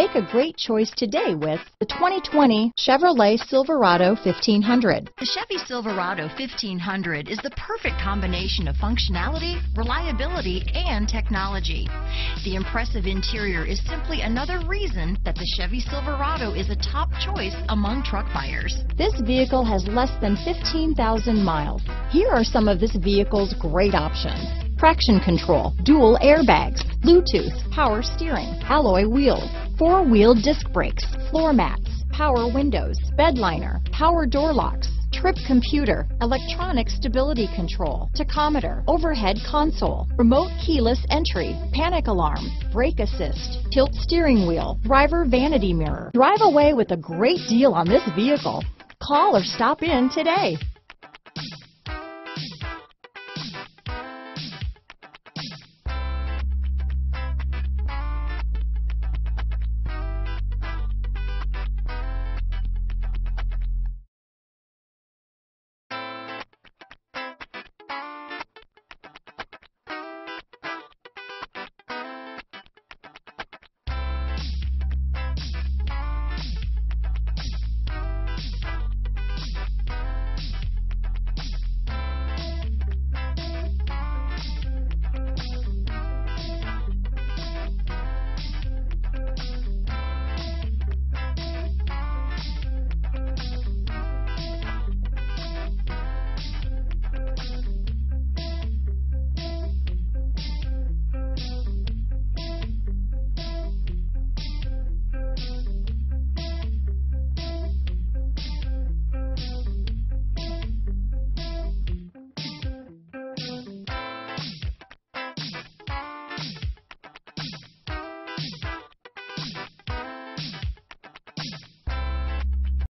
Make a great choice today with the 2020 Chevrolet Silverado 1500. The Chevy Silverado 1500 is the perfect combination of functionality, reliability, and technology. The impressive interior is simply another reason that the Chevy Silverado is a top choice among truck buyers. This vehicle has less than 15,000 miles. Here are some of this vehicle's great options. Traction control, dual airbags, Bluetooth, power steering, alloy wheels, four-wheel disc brakes, floor mats, power windows, bed liner, power door locks, trip computer, electronic stability control, tachometer, overhead console, remote keyless entry, panic alarm, brake assist, tilt steering wheel, driver vanity mirror. Drive away with a great deal on this vehicle. Call or stop in today.